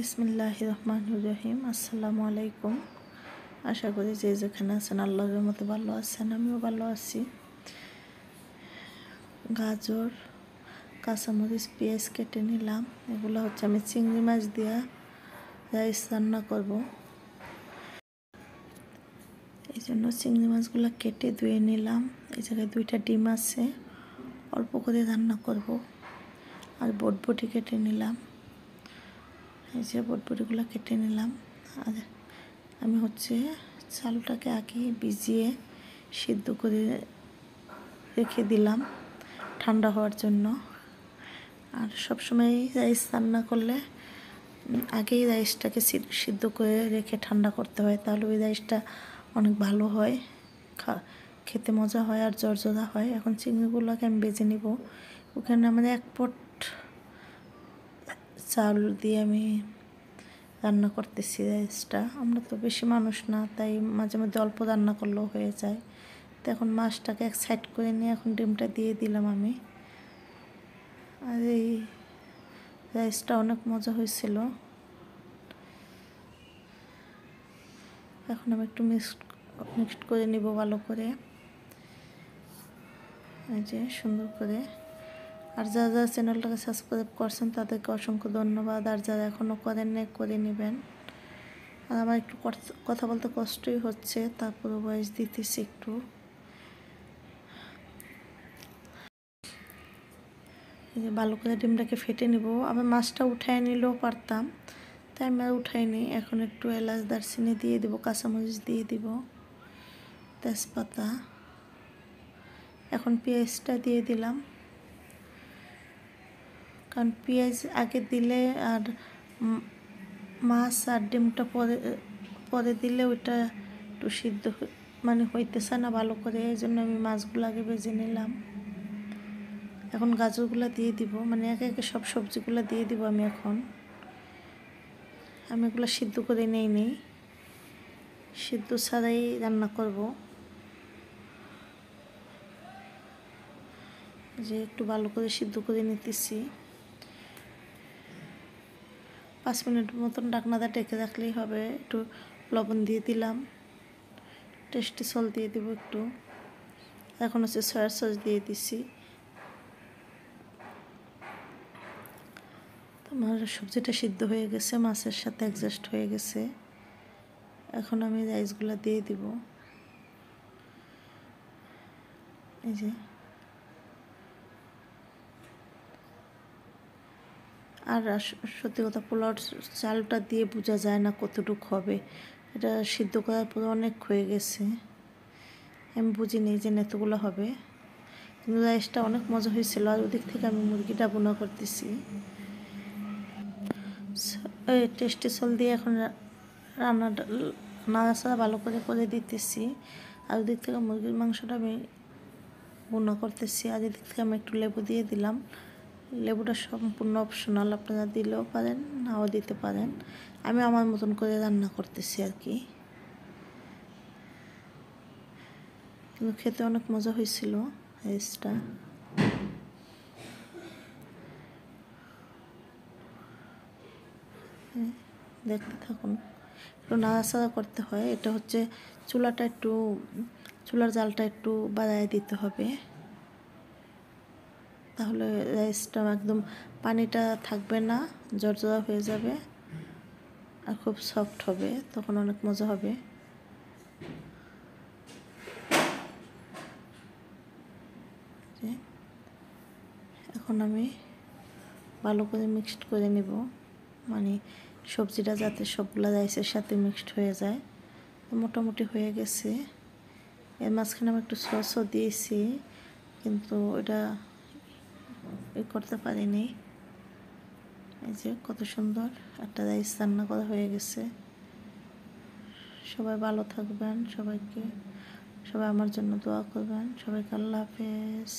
বিসমিল্লাহ রহমান রহিম আসসালামু আলাইকুম আশা করি যে যেখানে আছেন আল্লাহর মতো ভালো আছেন, আমিও ভালো আছি। গাজর, কাঁচামরিচ, পেঁয়াজ কেটে নিলাম। এগুলো হচ্ছে আমি চিংড়ি মাছ দিয়া রাইস রান্না করব। এই জন্য চিংড়ি মাছগুলো কেটে ধুয়ে নিলাম। এই জায়গায় দুইটা ডিম আছে, অল্প করে রান্না করব। আর বটবটি কেটে নিলাম। এই যে বটবটিগুলো কেটে নিলাম। আর আমি হচ্ছে চালটাকে আগে ভিজিয়ে সিদ্ধ করে রেখে দিলাম ঠান্ডা হওয়ার জন্য। আর সবসময় রাইস রান্না করলে আগেই রাইসটাকে সিদ্ধ করে রেখে ঠান্ডা করতে হয়, তাহলে ওই রাইসটা অনেক ভালো হয়। খেতে মজা হয় আর জর্জরা হয়। এখন চিংড়িগুলোকে আমি বেজে নিব। ওখানে আমাদের এক পট চাল দিয়ে আমি রান্না করতেছি রাইসটা আমরা তো বেশি মানুষ না, তাই মাঝে মধ্যে অল্প রান্না করলেও হয়ে যায়। তো এখন মাছটাকে এক সাইড করে নিয়ে এখন ডিমটা দিয়ে দিলাম আমি। আর এই রাইসটা অনেক মজা হয়েছিল। এখন আমি একটু মিক্সড মিক্সড করে নিব ভালো করে। এই যে সুন্দর করে। আর যা যা চ্যানেলটাকে সাবস্ক্রাইব করছেন তাদেরকে অসংখ্য ধন্যবাদ। আর যারা এখনও করেন নাই, করে নেবেন। আর আমার একটু কথা বলতে কষ্টই হচ্ছে তারপরে বয়স দিতেছি একটু। ভালো করে ডিমটাকে ফেটে নিব। আবার মাছটা উঠায় নিলেও পারতাম, তাই আমি আর উঠাইনি এখন একটু এলাচ, দারচিনি দিয়ে দিব, কাঁচামরিচ দিয়ে দিব, তেজপাতা। এখন পেঁয়াজটা দিয়ে দিলাম। কারণ পেঁয়াজ আগে দিলে আর মাছ আর ডিমটা পরে পরে দিলে ওইটা একটু সিদ্ধ মানে হইতেছে না ভালো করে, এই জন্য আমি মাছগুলো আগে ভেজে নিলাম। এখন গাজরগুলো দিয়ে দিব মানে একে একে সব সবজিগুলো দিয়ে দিব আমি এখন। আমি এগুলো সিদ্ধ করে নেই নেই সিদ্ধ ছাড়াই রান্না করব। যে একটু ভালো করে সিদ্ধ করে নিতেছি। পাঁচ মিনিট মতন ডাকনাটা ডেকে রাখলেই হবে, একটু লবণ দিয়ে দিলাম। টেস্টি সল দিয়ে দিব একটু। এখন হচ্ছে সয়া সস দিয়ে দিছি। আমার সবজিটা সিদ্ধ হয়ে গেছে, মাছের সাথে অ্যাডজাস্ট হয়ে গেছে। এখন আমি রাইসগুলো দিয়ে দিব। এই যে। আর সত্যি কথা পোলাও চালটা দিয়ে বোঝা যায় না কতটুকু হবে। এটা সিদ্ধ করার পরে অনেক হয়ে গেছে। আমি বুঝিনি যে এতগুলো হবে। কিন্তু রাইসটা অনেক মজা হয়েছিল আর ওদিক থেকে আমি মুরগিটা বোনা করতেছি। টেস্টি সল দিয়ে এখন রান্নাটা নাড়াচাড়া ভালো করে করে দিতেছি। আর ওদিক থেকে মুরগির মাংসটা আমি বোনা করতেছি। আর এদিক থেকে আমি একটু লেবু দিয়ে দিলাম। লেবুটা সম্পূর্ণ অপশনাল আপনারা দিলেও পারেন, নাও দিতে পারেন। আমি আমার মতন করে রান্না করতেছি আর কি। কিন্তু খেতে অনেক মজা হয়েছিল রাইসটা দেখতে থাকুন। একটু নাড়াচাড়া করতে হয়, এটা হচ্ছে চুলাটা একটু, চুলার জালটা একটু বাড়ায় দিতে হবে। তাহলে রাইসটা একদম পানিটা থাকবে না জর্জরা হয়ে যাবে আর খুব সফট হবে, তখন অনেক মজা হবে। এখন আমি ভালো করে মিক্সড করে নেব মানে সবজিটা যাতে সবগুলো রাইসের সাথে মিক্সড হয়ে যায়। মোটামুটি হয়ে গেছে। এর মাঝখানে আমি একটু সসও দিয়েছি, কিন্তু এটা করতে পারিনি। এই যে কত সুন্দর একটা রাইস রান্না করা হয়ে গেছে। সবাই ভালো থাকবেন, সবাইকে, সবাই আমার জন্য দোয়া করবেন। সবাইকে আল্লাহ হাফেজ।